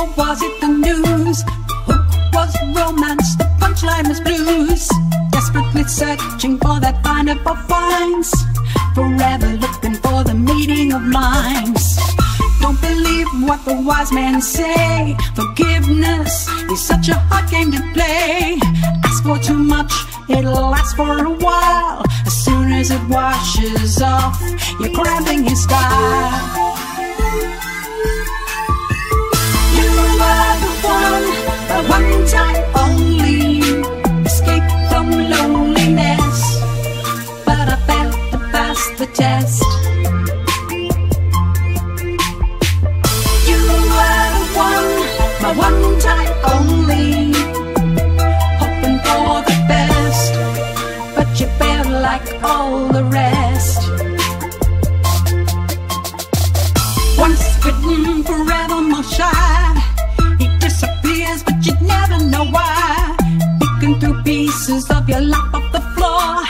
or was it the news? The hook was romance, the punchline was blues. Desperately searching for that find of finds, forever looking for the meeting of minds. Don't believe what the wise men say. Forgiveness is such a hard game to play. Ask for too much, it'll last for a while. As soon as it washes off, you're grabbing your style. Test. You are the one, my one time only. Hoping for the best, but you failed like all the rest. Once bitten, forevermore shy. He disappears, but you'd never know why. Picking through pieces of your life off the floor,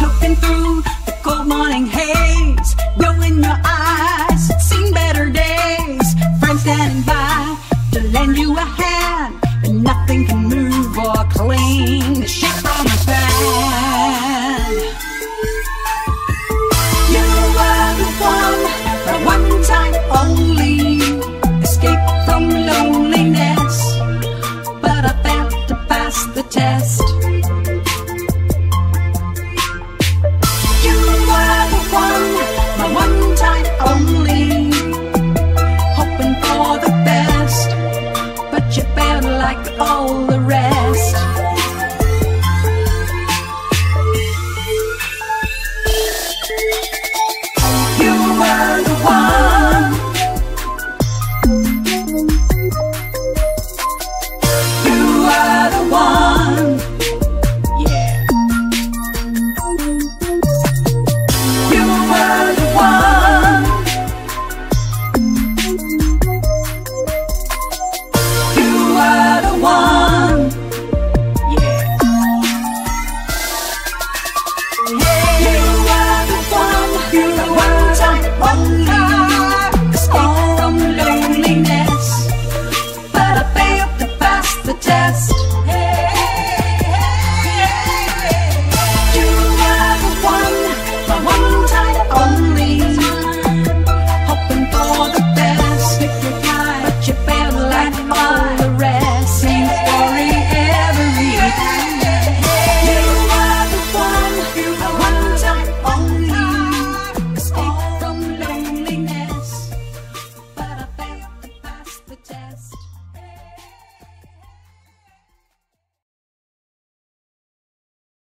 Looking through the cold morning haze, rolling your eyes, it's seen better days. Friends standing by to lend you a hand, and nothing can move or clean the shit from his band. You are the one, the one time only. From loneliness, but I failed to pass the test. Like all the rest.